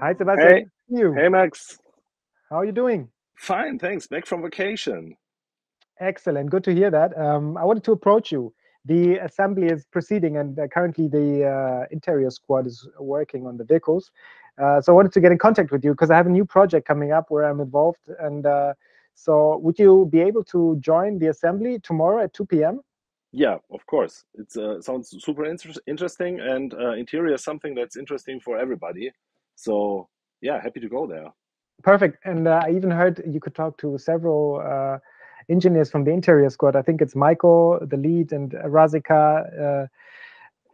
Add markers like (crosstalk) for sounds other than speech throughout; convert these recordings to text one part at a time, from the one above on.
Hi, Sebastian. Hey, You. hey, Max. How are you doing? Fine, thanks. Back from vacation. Excellent. Good to hear that. Um, I wanted to approach you. The assembly is proceeding, and uh, currently the uh, interior squad is working on the vehicles. Uh, so I wanted to get in contact with you because I have a new project coming up where I'm involved. And uh, so, would you be able to join the assembly tomorrow at 2 p.m.? Yeah, of course. It uh, sounds super inter interesting, and uh, interior is something that's interesting for everybody. So, yeah, happy to go there. Perfect. And uh, I even heard you could talk to several uh, engineers from the interior squad. I think it's Michael, the lead, and Rashika, uh,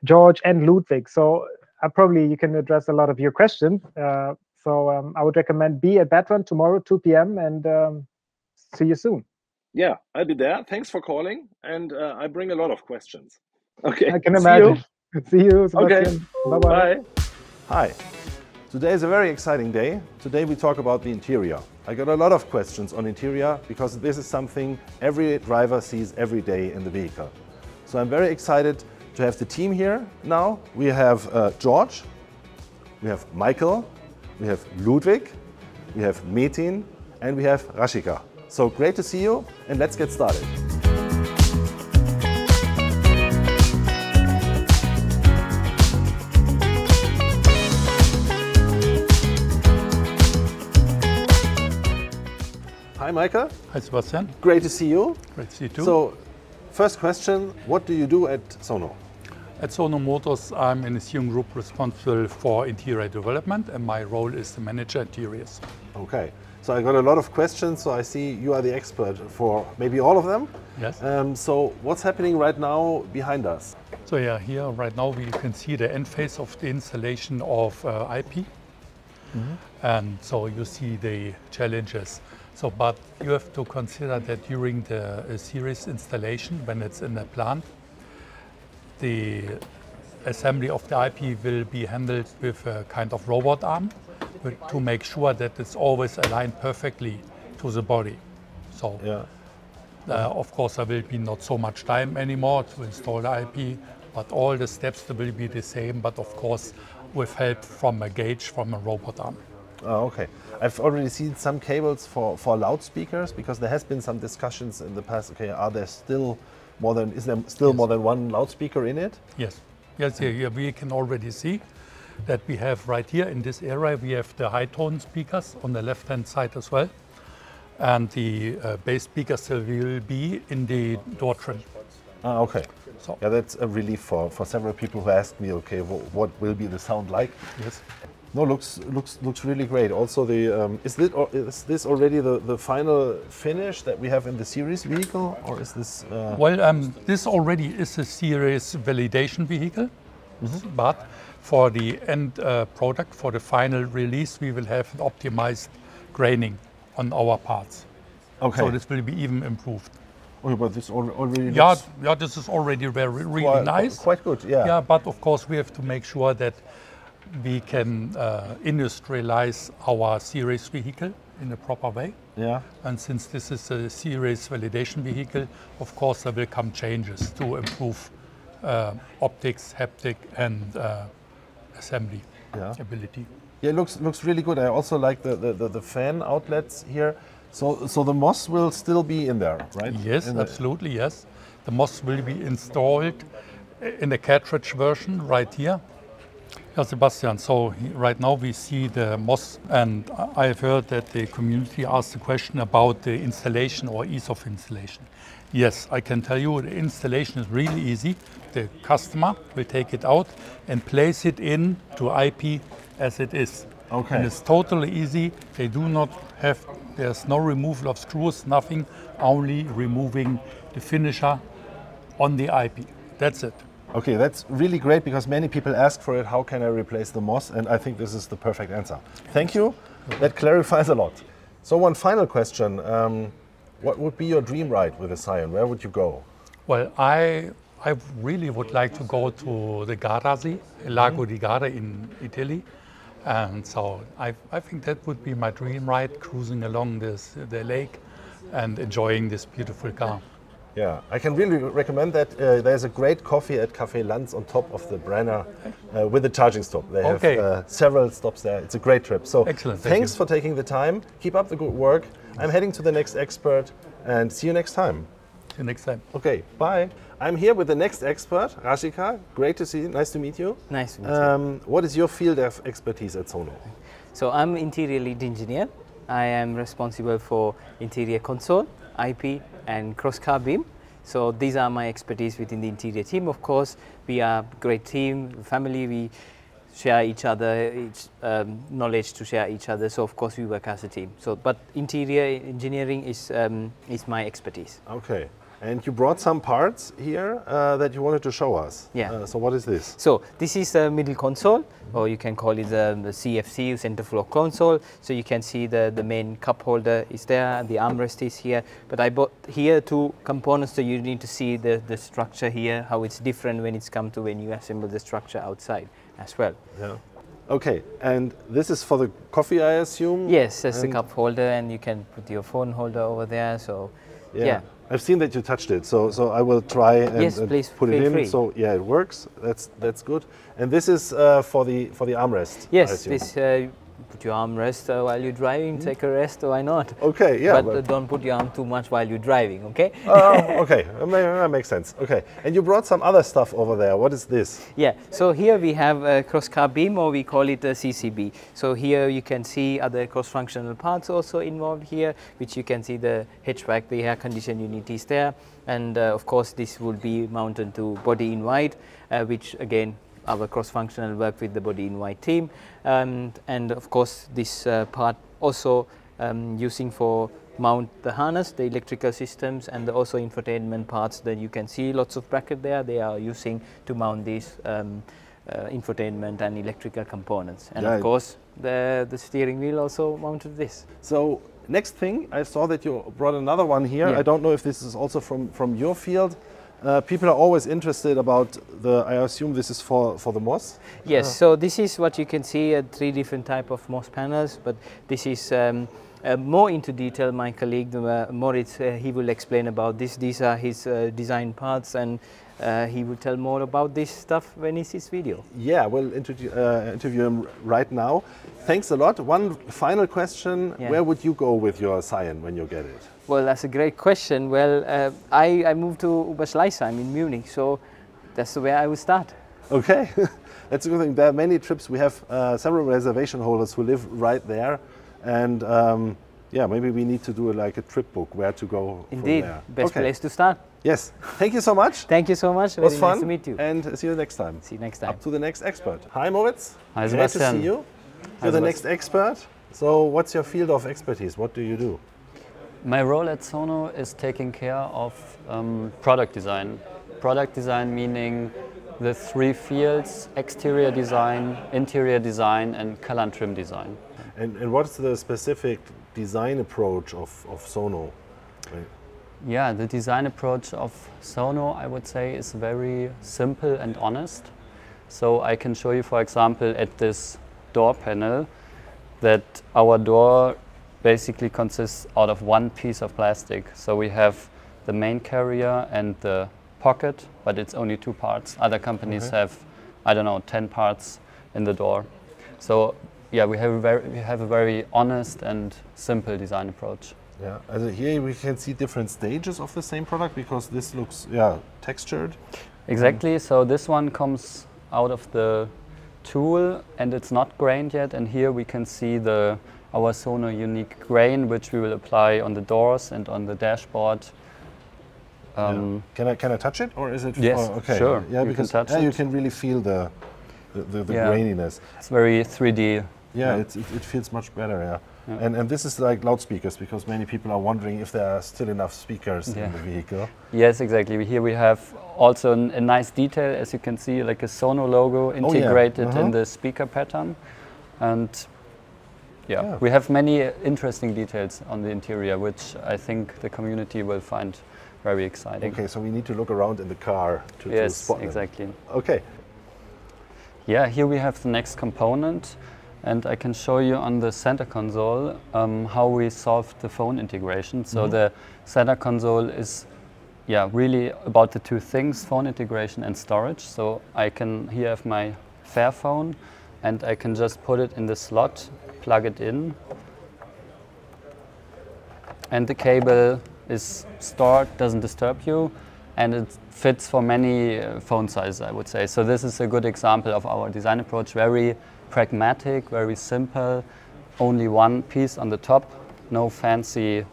George, and Ludwig. So uh, probably you can address a lot of your questions. Uh, so um, I would recommend be at that one tomorrow, 2 p.m. and um, see you soon. Yeah, I'll be there. Thanks for calling, and uh, I bring a lot of questions. Okay, I can see imagine. you. (laughs) See you, Okay, Bye-bye. bye. Hi. Today is a very exciting day. Today we talk about the interior. I got a lot of questions on interior because this is something every driver sees every day in the vehicle. So I'm very excited to have the team here now. We have uh, George, we have Michael, we have Ludwig, we have Metin, and we have Rashika. So great to see you and let's get started. Hi Michael, Hi Sebastian, great to see you. great to see you too. So first question, what do you do at Sono? At Sono Motors, I'm in a steering group responsible for interior development, and my role is to manage interiors. Okay, so I got a lot of questions, so I see you are the expert for maybe all of them. Yes. Um, so what's happening right now behind us? So yeah, here right now we can see the end phase of the installation of uh, IP, and so you see the challenges. So, but you have to consider that during the uh, series installation, when it's in the plant, the assembly of the IP will be handled with a kind of robot arm to make sure that it's always aligned perfectly to the body. So, Yeah. uh, of course, there will be not so much time anymore to install the IP, but all the steps will be the same, but of course, with help from a gauge from a robot arm. Oh, okay. I've already seen some cables for, for loudspeakers because there has been some discussions in the past. Okay, are there still more than is there still Yes. more than one loudspeaker in it? Yes, yes, here, here we can already see that we have right here in this area, we have the high tone speakers on the left hand side as well. And the uh, bass speakers still will be in the door trim. Ah, okay. So, Yeah, that's a relief for, for several people who asked me, okay, wh- what will be the sound like? yes. No, looks looks looks really great. Also, the um, is this or is this already the, the final finish that we have in the series vehicle, or is this? Uh, Well, um, this already is a series validation vehicle, but for the end uh, product, for the final release, we will have an optimized graining on our parts. okay. So this will be even improved. okay, but this already Yeah, yeah, this is already very really quite, nice. Quite good. Yeah. Yeah, but of course we have to make sure that we can uh, industrialize our series vehicle in a proper way. Yeah. And since this is a series validation vehicle, of course there will come changes to improve uh, optics, haptic, and uh, assembly Yeah. ability. Yeah, it looks looks really good. I also like the, the, the, the fan outlets here. So so the moss will still be in there, right? Yes, In the- absolutely, yes. The moss will be installed in the cartridge version right here. Yeah, Sebastian, so right now we see the moss, and I- I've heard that the community asked the question about the installation or ease of installation. Yes, I can tell you the installation is really easy. The customer will take it out and place it in to IP as it is. Okay. And it's totally easy. They do not have, there's no removal of screws, nothing, only removing the finisher on the IP. That's it. Okay, that's really great because many people ask for it. How can I replace the moss? And I think this is the perfect answer. Thank you. That clarifies a lot. So one final question: um, What would be your dream ride with a Sion? Where would you go? Well, I, I really would like to go to the Gardasee, Lago di Garda in Italy. And so I, I think that would be my dream ride, cruising along this, the lake and enjoying this beautiful car. Yeah, I can really recommend that. Uh, there's a great coffee at Cafe Lanz on top of the Brenner uh, with a charging stop. They Okay. have uh, several stops there. It's a great trip. So Excellent, thanks you. for taking the time. Keep up the good work. I'm heading to the next expert and see you next time. See you next time. Okay, bye. I'm here with the next expert, Rashika. Great to see you. Nice to meet you. Nice to meet you. Um, what is your field of expertise at Sono? So I'm interior lead engineer. I am responsible for interior console, IP, and cross car beam. So these are my expertise within the interior team. Of course, we are a great team, family. We share each other, each um, knowledge to share each other. So of course we work as a team. So, but interior engineering is um, is my expertise. Okay. And you brought some parts here uh, that you wanted to show us. Yeah. Uh, so what is this? So this is the middle console, or you can call it the, the CFC, center floor console. So you can see the, the main cup holder is there, the armrest is here. But I bought here two components, so you need to see the, the structure here, how it's different when it's come to when you assemble the structure outside as well. Yeah. Okay, and this is for the coffee, I assume? Yes, that's the And- cup holder, and you can put your phone holder over there. So yeah. I've seen that you touched it, so so I will try and, Yes, and please, put it in. free. So yeah, it works. That's that's good. And this is uh, for the for the armrest. Yes, this uh, put your arm rest uh, while you're driving. Take a rest. Why not? Okay, yeah. but uh, don't put your arm too much while you're driving. Okay. (laughs) Oh, okay, that ma- that makes sense. Okay, and you brought some other stuff over there. What is this? Yeah, so here we have a cross car beam or we call it a CCB. So here you can see other cross functional parts also involved here, which you can see the HVAC, the air condition unit is there. And uh, of course this will be mounted to body in white, uh, which again our cross functional work with the body in white team. Um, and of course this uh, part also um, using for mount the harness, the electrical systems and also infotainment parts that you can see lots of bracket there they are using to mount these um, uh, infotainment and electrical components. And Yeah. of course the, the steering wheel also mounted this. So next thing, I saw that you brought another one here. Yeah. I don't know if this is also from from your field. Uh, people are always interested about the. I assume this is for for the moss. Yes, so this is what you can see at three different type of moss panels, but this is um, uh, more into detail. My colleague uh, Moritz, uh, he will explain about this. These are his uh, design parts, and uh, he will tell more about this stuff when he sees video. Yeah, we'll interview, uh, interview him right now. Thanks a lot. One final question: Yeah. Where would you go with your Sion when you get it? Well, that's a great question. Well, uh, I, I moved to Oberschleißheim in Munich, so that's the where I would start. Okay, (laughs) that's a good thing. There are many trips. We have uh, several reservation holders who live right there, and um, yeah, maybe we need to do like a trip book where to go. Indeed, best okay. place to start. Yes. Thank you so much. Thank you so much. It was Very fun. nice to meet you. And see you next time. See you next time. Up to the next expert. Hi, Moritz. Hi, Great to see you. You're the next expert. So, what's your field of expertise? What do you do? My role at Sono is taking care of um, product design. Product design meaning the three fields exterior design, interior design, and color and trim design. And, and what's the specific design approach of, of Sono? Right. Yeah, the design approach of Sono, I would say, is very simple and honest. So I can show you, for example, at this door panel, that our door basically consists out of one piece of plastic. So we have the main carrier and the pocket, but it's only two parts. Other companies Okay. have, I don't know, 10 parts in the door. So yeah, we have a very, we have a very honest and simple design approach. Yeah. Also here we can see different stages of the same product because this looks yeah textured. Exactly. So this one comes out of the tool and it's not grained yet. And here we can see the our Sono unique grain, which we will apply on the doors and on the dashboard. Um, yeah. Can I can I touch it or is it? Yes, oh, okay. sure. Yeah, You can because touch yeah, you can really feel the the, the, the Yeah. graininess. It's very 3D. Yeah, Yeah. It's, it, it feels much better. Yeah. Yeah. And and this is like loudspeakers because many people are wondering if there are still enough speakers Yeah. in the vehicle. Yes, exactly. Here we have also an, a nice detail, as you can see, like a Sono logo integrated Uh-huh. in the speaker pattern. And yeah, Yeah. we have many uh, interesting details on the interior, which I think the community will find very exciting. Okay, so we need to look around in the car to, to Yes, spot them. exactly. Okay. Yeah, here we have the next component, and I can show you on the center console um, how we solved the phone integration. So Mhm. the center console is yeah, really about the two things, phone integration and storage. So I can here have my Fairphone and I can just put it in the slot, plug it in, and the cable is stored, doesn't disturb you, and it fits for many uh, phone sizes, I would say. So this is a good example of our design approach, very pragmatic, very simple, only one piece on the top, no fancy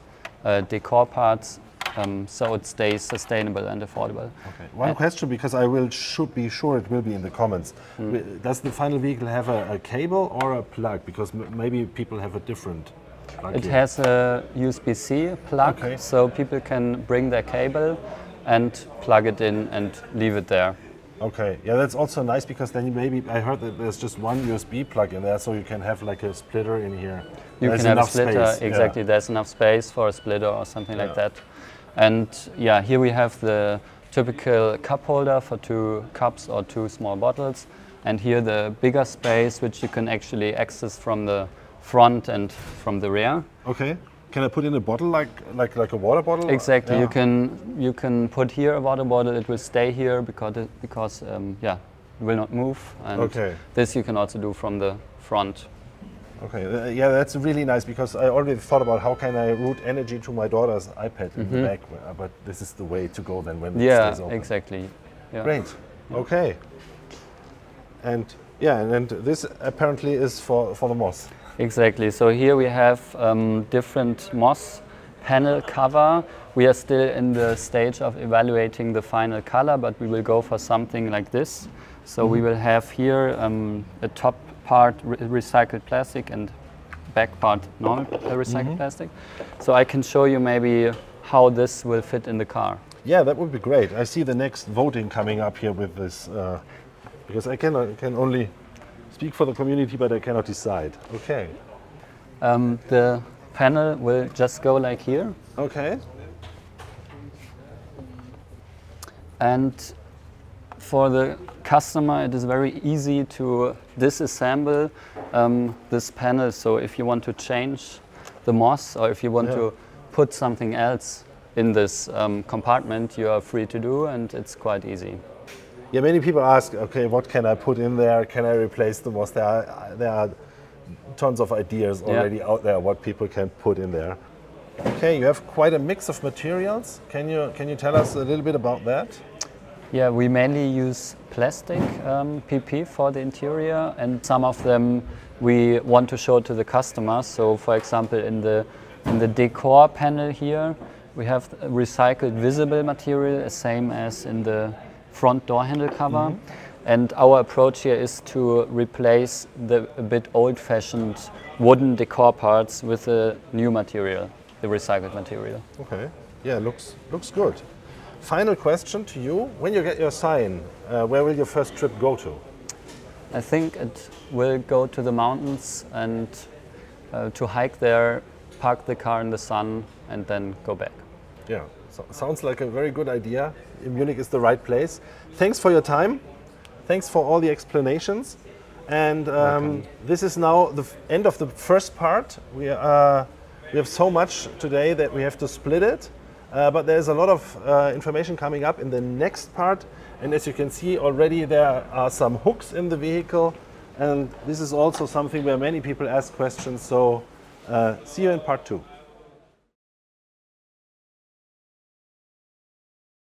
uh, decor parts, um, so it stays sustainable and affordable. Okay. One question, because I will should be sure it will be in the comments. Hmm. Does the final vehicle have a, a cable or a plug? Because m- maybe people have a different. Plug It here. has a USB-C plug, Okay. so people can bring their cable and plug it in and leave it there. Okay, yeah, that's also nice because then maybe I heard that there's just one USB plug in there, so you can have like a splitter in here. You There's can have a splitter, space, yeah. exactly. There's enough space for a splitter or something Yeah. like that. And yeah, here we have the typical cup holder for two cups or two small bottles. And here the bigger space, which you can actually access from the front and from the rear. Okay, can I put in a bottle like like like a water bottle? Exactly. Yeah. You can you can put here a water bottle. It will stay here because it, because um, yeah, it will not move. And Okay. this you can also do from the front. Okay, uh, yeah, that's really nice because I already thought about how can I route energy to my daughter's iPad in the back, uh, but this is the way to go then when it Mm-hmm. Yeah, stays open. exactly. Yeah. Great. Okay. And yeah, and, and this apparently is for for the moss. Exactly. So here we have um, different moss panel cover. We are still in the stage of evaluating the final color, but we will go for something like this. So we will have here um, a top part re- recycled plastic and back part normal uh, recycled plastic. So I can show you maybe how this will fit in the car. Yeah, that would be great. I see the next voting coming up here with this, uh, because I cannot can only speak for the community, but I cannot decide. Okay. Um, the panel will just go like here. Okay. And for the customer, it is very easy to disassemble um, this panel. So if you want to change the moss or if you want Yeah. to put something else in this um, compartment, you are free to do, and it's quite easy. Yeah, many people ask, okay, what can I put in there? Can I replace the moss? There are, there are tons of ideas Yeah. already out there what people can put in there. Okay, you have quite a mix of materials. Can you can you tell us a little bit about that? Yeah, we mainly use plastic um, PP for the interior, and some of them we want to show to the customers. So, for example, in the in the decor panel here, we have recycled visible material, the same as in the front door handle cover. And our approach here is to replace the a bit old-fashioned wooden decor parts with a new material, the recycled material. Okay. Yeah, looks looks good. Final question to you: When you get your Sion, uh, where will your first trip go to? I think it will go to the mountains and uh, to hike there, park the car in the sun, and then go back. Yeah, so, sounds like a very good idea. Munich is the right place. Thanks for your time. Thanks for all the explanations. And um, this is now the end of the first part. We, uh, we have so much today that we have to split it. Uh, but there's a lot of uh, information coming up in the next part. And as you can see already, there are some hooks in the vehicle. And this is also something where many people ask questions. So uh, see you in part two.